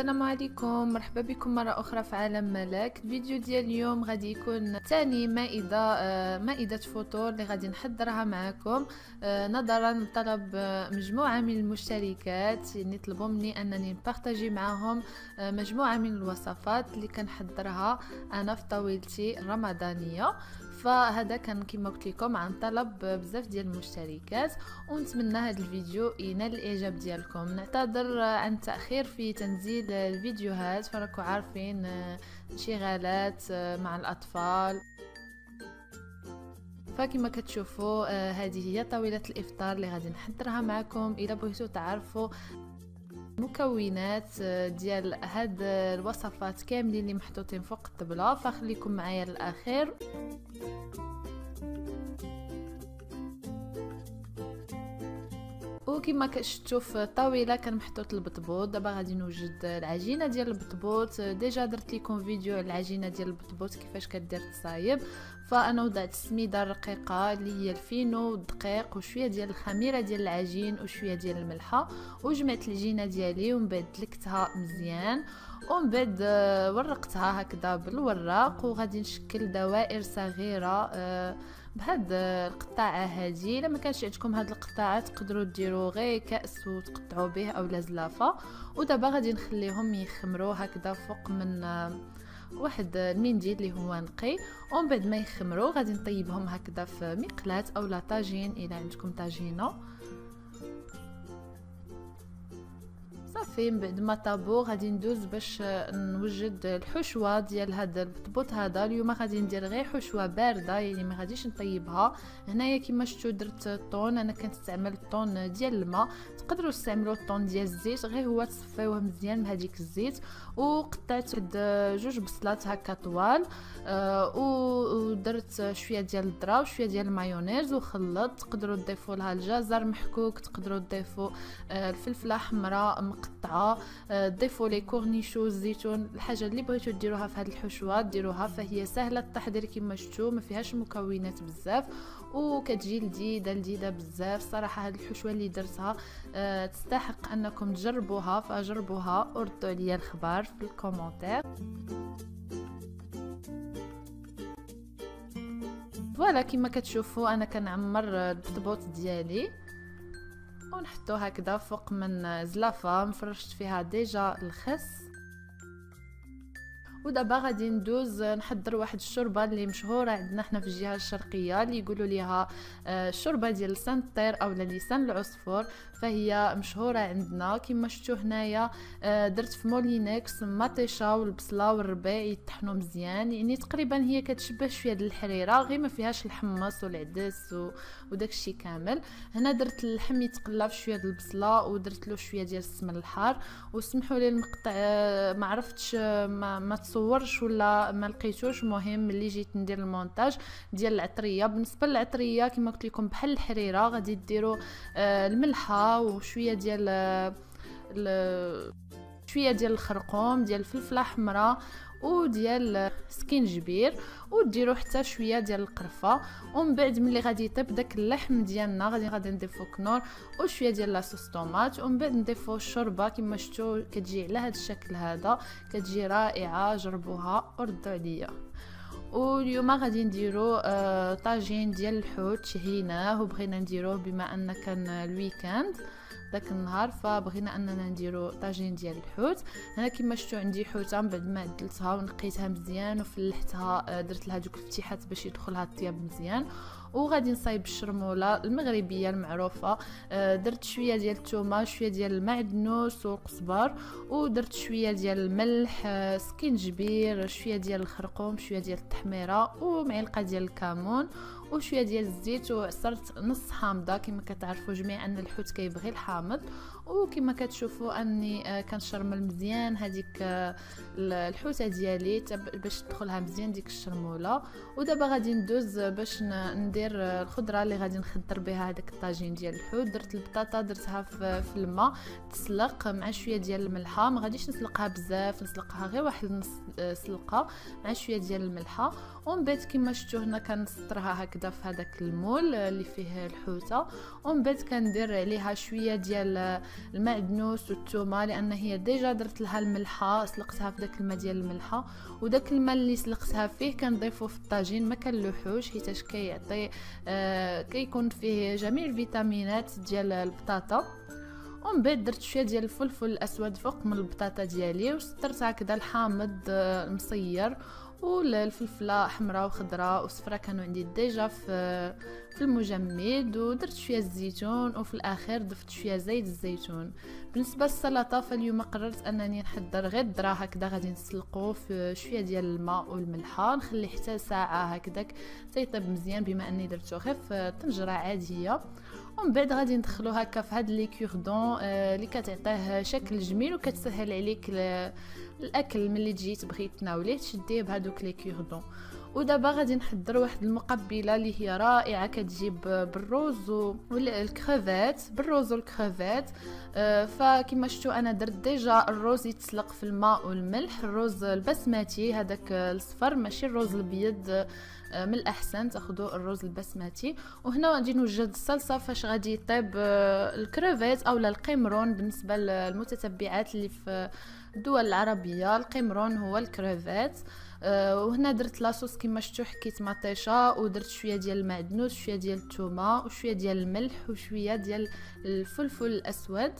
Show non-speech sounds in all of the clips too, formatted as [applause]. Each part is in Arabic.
السلام عليكم. مرحبا بكم مرة أخرى في عالم ملاك الفيديو ديال اليوم غادي يكون ثاني مائدة آه، مائدة فطور اللي غادي نحضرها معكم. آه، نظرا لطلب آه، مجموعة من المشتركات اللي طلبوا مني أنني نبارطاجي معهم مجموعة من الوصفات اللي كنحضرها أنا في طويلتي الرمضانية. فهذا كان كما قلت لكم عن طلب بزاف ديال المشتركات ونتمنى هذا الفيديو ينال الإعجاب ديالكم. نعتذر عن التأخير في تنزيل الفيديوهات فراكم عارفين انشغالات مع الأطفال. فكما كتشوفوا هذه هي طاوله الإفطار اللي غادي نحضرها معكم. إلا بغيتوا تعرفوا المكونات ديال هاد الوصفات كاملين اللي محطوطين فوق الطبلة. فخليكم معايا للأخير. وكما كشفتوا في الطاوله كان محطوط البطبوط دابا غادي نوجد العجينة ديال البطبوط ديجا درت لكم فيديو على العجينة ديال البطبوط كيفاش كدير تصايب فأنا وضعت السميدة الرقيقة اللي هي الفينو والدقيق وشوية ديال الخميرة ديال العجين وشوية ديال الملحة. وجمعت العجينه ديالي ومن بعد دلكتها مزيان ومن بعد آه، ورقتها هكذا بالوراق وغادي نشكل دوائر صغيرة أه بهاد القطاعة هذه إلا ما كانش عندكم هاد القطاعة تقدروا ديروا غير كأس وتقطعوا به اولا زلافة. ودابا غادي نخليهم يخمروا هكذا فوق من واحد المنديل اللي هو نقي. ومن بعد ما يخمروا غادي نطيبهم هكذا في مقلاة اولا طاجين إلا عندكم طاجينة. صافي من بعد ما طابو غادي ندوز باش نوجد الحشوة ديال هذا البطبوط هذا. اليوم غادي ندير غير حشوة باردة يعني ما غاديش نطيبها. هنايا كما شفتوا درت الطون أنا كنستعمل الطون ديال الماء. تقدروا تستعملوا الطون ديال الزيت غير هو تصفيوه مزيان بهذيك الزيت. وقطعت جوج بصلات هكا طوال. آه ودرت شوية ديال الذره وشويه ديال المايونيز وخلط. تقدروا تضيفوا لها الجزر محكوك تقدروا تضيفوا آه الفلفلة حمراء مقطعه آه ضيفوا les cornichons الزيتون الحاجة اللي بغيتو ديروها في هذه الحشوة ديروها فهي سهلة التحضير كما شفتوا ما فيهاش مكونات بزاف وكتجي لذيذة لذيذة بزاف. صراحة هذه الحشوة اللي درتها أه تستحق أنكم تجربوها فجربوها وردوا عليا الخبر في ال commentaire. voilà كما كتشوفوا أنا كنعمر البطبوط ديالي. ونحطو هكذا فوق من زلافة مفرشت فيها déjà الخس. ودابا غادي ندوز نحضر واحد الشوربة اللي مشهورة عندنا حنا في الجهة الشرقية اللي يقولوا ليها الشوربه آه، ديال لسان الطير أو لسان العصفور. فهي مشهورة عندنا. كما شفتوا هنايا آه، درت في مولينكس مطيشة والبصلة والربيع يطحنوا مزيان. يعني تقريبا هي كتشبه شوية ديال الحريرة غير ما فيهاش الحمص والعدس و... وداك الشيء كامل. هنا درت اللحم يتقلى في شوية ديال البصلة ودرت له شوية ديال السمن الحار. وسمحوا لي المقطع آه، ما عرفتش ما, ما تصورش ولا ما لقيتوش مهم ملي جيت ندير المونتاج ديال العطرية. بالنسبة للعطرية كما قلت لكم بحال الحريرة غادي ديروا آه الملحة وشوية ديال آه شوية ديال الخرقوم ديال الفلفلة حمراء وديال سكينجبير وديروا حتى شوية ديال القرفة. ومن بعد ملي غادي يطيب داك اللحم ديالنا غادي غادي نضيفو كنور وشويه ديال لاصوص طوماط. ومن بعد نضيفو الشوربه كما شفتوا كتجي على هذا الشكل هذا. كتجي رائعة جربوها وردوا عليا. واليوم غادي نديرو آه طاجين ديال الحوت شهيناه وبغينا نديروه بما ان كان ال week-end. داك النهار فبغينا أننا نديرو طاجين ديال الحوت. هنا كما شفتوا عندي حوتة من بعد ما عدلتها ونقيتها مزيان وفلحتها آه، درت لها دوك الفتيحات باش يدخلها الطياب مزيان. وغادي نصايب الشرمولة المغربية المعروفة. آه، درت شوية ديال الثومه شوية ديال المعدنوس وقزبر ودرت شوية ديال الملح آه، سكينجبير شوية ديال الخرقوم شوية ديال التحميرة ومعلقة ديال الكمون. وشوية ديال الزيت وعصرت نص حامضة كما كتعرفوا ان الحوت كيبغي الحامض. وكما كتشوفوا أني آه، كنشرمل مزيان هذيك آه، الحوتة ديالي باش تدخلها مزيان ديك الشرمولة. ودابا غادي ندوز باش ندير آه، الخضرة اللي غادي نخضر بها هذاك الطاجين ديال الحوت. درت البطاطا درتها في, الماء تسلق مع شوية ديال الملحة. ما غاديش نسلقها بزاف نسلقها غير واحد نص سلقة مع شوية ديال الملحة. ومن بعد كما شفتوا هنا كنسطرها هكذا في هذاك ال moule اللي فيه الحوتة. ومن بعد كندير عليها شوية ديال المعدنوس والثومه لأن هي déjà درت لها الملحة سلقتها في داك الماء ديال الملحة وداك الماء اللي سلقتها فيه كنضيفو في الطاجين ما كنلوحوش حيتاش كيعطي آه كيكون فيه جميع الفيتامينات ديال البطاطا. ومن بعد درت شوية ديال الفلفل الأسود فوق من البطاطا ديالي وسترت هكذا الحامض آه، مصير والفلفلة حمراء وخضراء وصفراء كانوا عندي déjà في في المجمد ودرت شوية الزيتون وفي الاخير ضفت شوية زيت الزيتون. بالنسبة للسلطة فاليوم قررت أنني نحضر غير الذره هكذا غادي نسلقو في شوية ديال الماء والملح نخليه حتى ساعة هكذاك. تيطيب مزيان بما أني درتو غير في طنجرة عادية. ومن بعد غادي ندخلو هكا في هاد les cordons آه اللي كتعطيه شكل جميل وكتسهل عليك الأكل ملي تجي تبغي تناوليه تشديه بهذوك les cordons ودابا غادي نحضر واحد المقبلة اللي هي رائعة كتجيب بالروز والكريفات بالروز والكريفات آه فكما شفتوا أنا درت déjà الروز يتسلق في الماء والملح الروز البسمتي هذاك الصفر ماشي الروز الابيض آه، من الأحسن تاخذوا الرز البسمتي وهنا غادي نوجد الصلصة فاش غادي يطيب آه، الكريفات اولا القمرون بالنسبة للمتتبعات اللي في الدول العربية القمرون هو الكريفات أه وهنا درت لاصوص كما شفتوا حكيت مطيشة ودرت شوية ديال المعدنوس شوية ديال الثومه وشوية ديال الملح وشوية ديال الفلفل الأسود.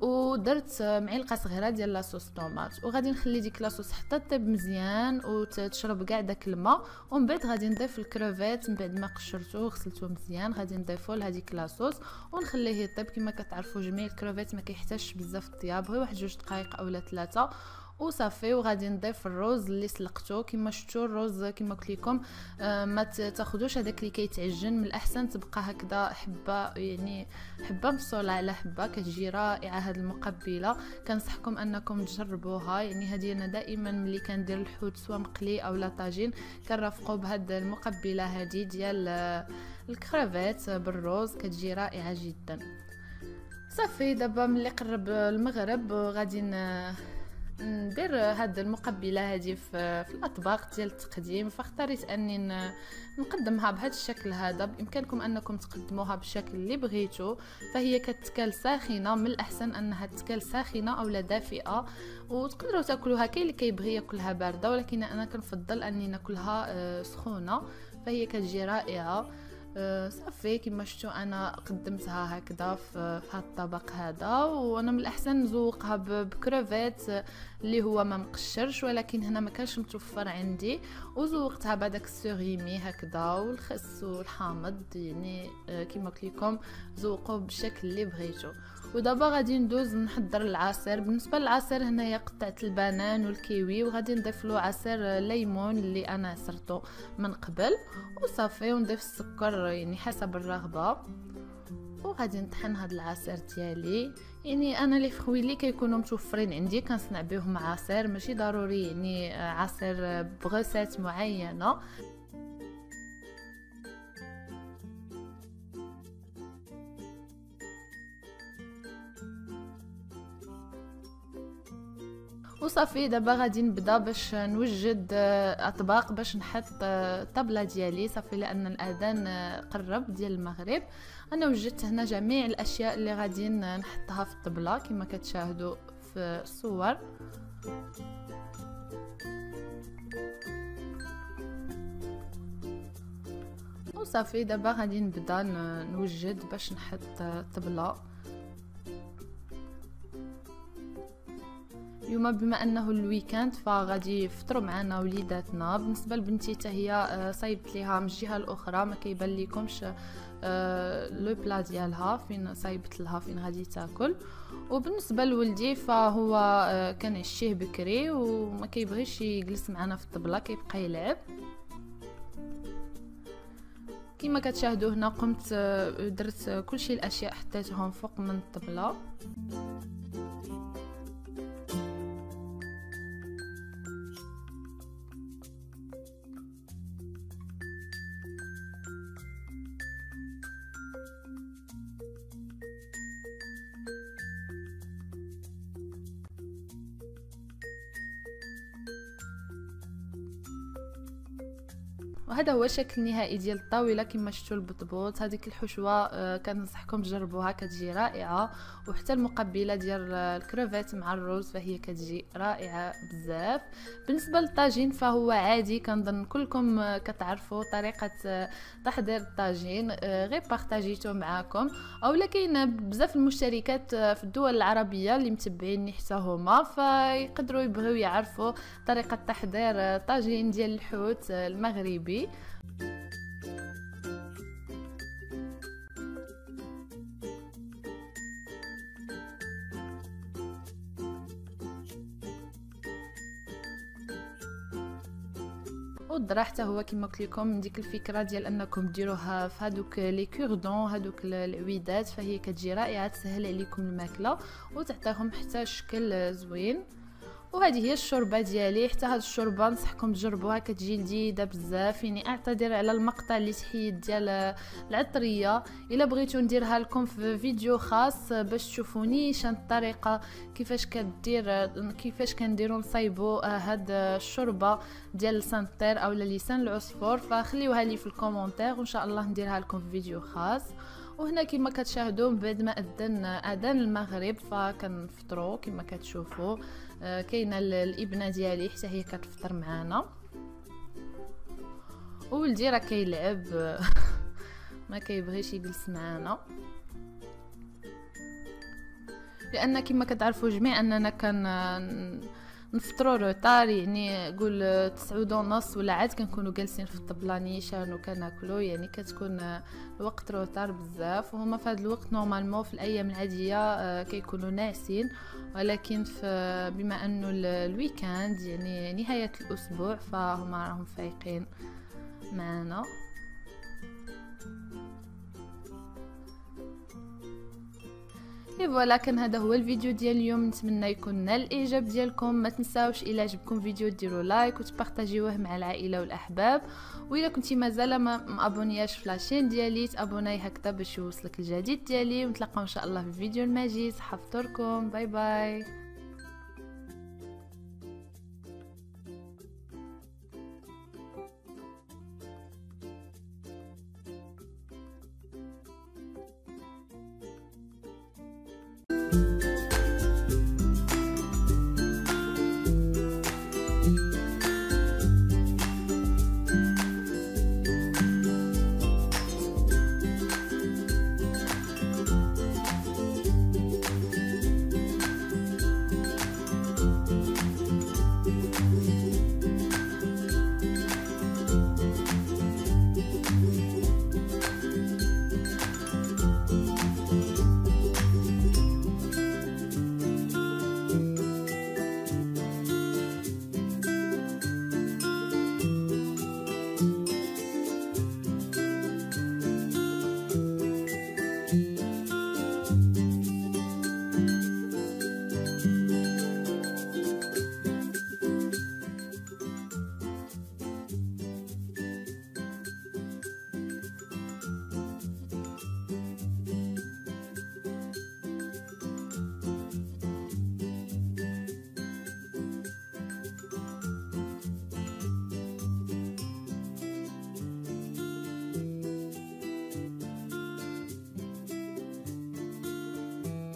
ودرت معلقة صغيرة ديال لاصوص طوماط وغادي نخلي ديك لاصوص حتى طيب مزيان وتشرب كاع داك الماء ومن بعد غادي نضيف الكروفيت من بعد ما قشرته وغسلته مزيان غادي نضيفو لهذيك لاصوص ونخليه يطيب كما كتعرفوا جميع الكروفيت ما كيحتاجش بزاف الطياب غير واحد جوج دقائق اولا ثلاثة. وصافي وغادي نضيف الروز اللي سلقته كما شفتوا الروز كما قلت لكم آه ما تاخذوش هذاك اللي كيتعجن. من الأحسن تبقى هكذا حبة يعني حبة مصوله على حبة كتجي رائعة هذه المقبلة. كنصحكم أنكم تجربوها. يعني هذه أنا دائما ملي كندير الحوت سواء مقلي أو لا طاجين كنرافقوا بهذه المقبلة هذه ديال الكرافيت بالروز. كتجي رائعة جدا. صافي دابا ملي قرب المغرب غادي ندير هاد المقبلة هذه في, الأطباق ديال التقديم فاختاريت أني نقدمها بهذا الشكل هذا بإمكانكم أنكم تقدموها بالشكل اللي بغيتو فهي كتكال ساخنة من الأحسن أنها تكال ساخنة أو دافئة وتقدروا تأكلوها كاين اللي كيبغي يأكلها باردة ولكن أنا كنفضل أني نأكلها آه، سخونة فهي كتجي رائعة. صافي كما شفتوا أنا قدمتها هكذا في هذا الطبق هذا وأنا من الأحسن نزوقها بكروفيت اللي هو ما مقشرش ولكن هنا ما كانش متوفر عندي. وزوقتها بهذاك السوريمي هكذا والخس والحامض يعني آه، كما قلت لكم ذوقوا بالشكل اللي بغيتو. ودابا غادي ندوز نحضر العصير. بالنسبة للعصير هنايا قطعت البنان والكيوي وغادي نضيف له عصير ليمون اللي أنا عصرته من قبل وصافي ونضيف السكر يعني حسب الرغبة. وغادي نطحن هاد العصير ديالي. يعني أنا لي فخوي اللي كيكونوا متوفرين عندي كنصنع بهم عصير. ماشي ضروري يعني عصير بغوسات معينة. وصافي دابا غادي نبدا باش نوجد آه، أطباق باش نحط الطبله آه، ديالي. صافي لأن الأذان آه، قرب ديال المغرب. أنا وجدت هنا جميع الأشياء اللي غادي نحطها في الطبلة كما كتشاهدوا في الصور. وصافي دابا غادي نبدا نوجد باش نحط الطبله اليوم بما أنه الويكاند فغادي يفطروا معنا وليداتنا. بالنسبة لبنتي حتى هي آه، صايبت ليها من الجهه الاخرى ما كيبان لكمش آه، لو بلا ديالها فين صايبت لها فين غادي تاكل. وبالنسبة لولدي فهو آه، كان عشيه بكري وما كيبغيش يجلس معنا في الطبلة كيبقى يلعب. كما كتشاهدوا هنا قمت درت كل شيء الأشياء حطيتهم فوق من الطبلة. وهذا هو الشكل النهائي ديال الطاولة كما شفتوا البطبوط. هذيك الحشوة آه، كنصحكم تجربوها كتجي رائعة. وحتى المقبلة ديال الكروفيت مع الرز فهي كتجي رائعة بزاف. بالنسبة للطاجين فهو عادي. كنظن كلكم كتعرفوا طريقة آه، تحضير الطاجين آه، غير بارطاجيتو معاكم. اولا كاين بزاف المشتركات في الدول العربية اللي متبعيني حتى هما فيقدروا يبغيو يعرفوا طريقة تحضير طاجين ديال الحوت المغربي. قلبي والذرة حتى هو كما قلت لكم ديك الفكرة ديال أنكم ديروها في هذوك لي كوردون هذوك العويدات فهي كتجي رائعة تسهل عليكم الماكلة وتعطيهم حتى شكل زوين. وهذه هي الشوربة ديالي. حتى هاد الشوربة نصحكم تجربوها كتجي لذيذة بزاف. يعني اعتذر على المقطع اللي تحيد ديال العطرية. إلا بغيتو نديرها لكم في فيديو خاص باش تشوفوني شان الطريقة كيفاش كدير كيفاش كنديروا نصايبوا هاد الشوربة ديال لسان الطير أو لسان العصفور. فخليوها لي في ال commentaire وإن شاء الله نديرها لكم في فيديو خاص. وهنا كما كتشاهدوا بعد ما أذن أذان المغرب فكنفطروا كما كتشوفوا آه، كاينة الابنة ديالي حتى هي كتفطر معانا. وولدي راه كيلعب. [laughs] ما كيبغيش يجلس معانا. لأن كما كتعرفوا جميع أننا كان نفطروا روطار يعني قول تسعود ونص ولا عاد كنكونوا جالسين في الطبلة نيشان وكناكلوا يعني كتكون الوقت retard بزاف. وهما في هذا الوقت normalement في الأيام العادية آه، كيكونوا ناعسين. ولكن في بما أنه ال week-end يعني نهاية الأسبوع فهما راهم فايقين معنا et voilà كان هذا هو الفيديو ديال اليوم نتمنى يكون نال الاعجاب ديالكم ما تنساوش الا عجبكم الفيديو ديروا like وتبارطاجيوه مع العائله والاحباب واذا كنتي مازال ما مابونياش في la chaîne ديالي تابوناي هكذا باش يوصلك الجديد ديالي ونتلاقاو ان شاء الله في الفيديو الجديد حفظتكم bye bye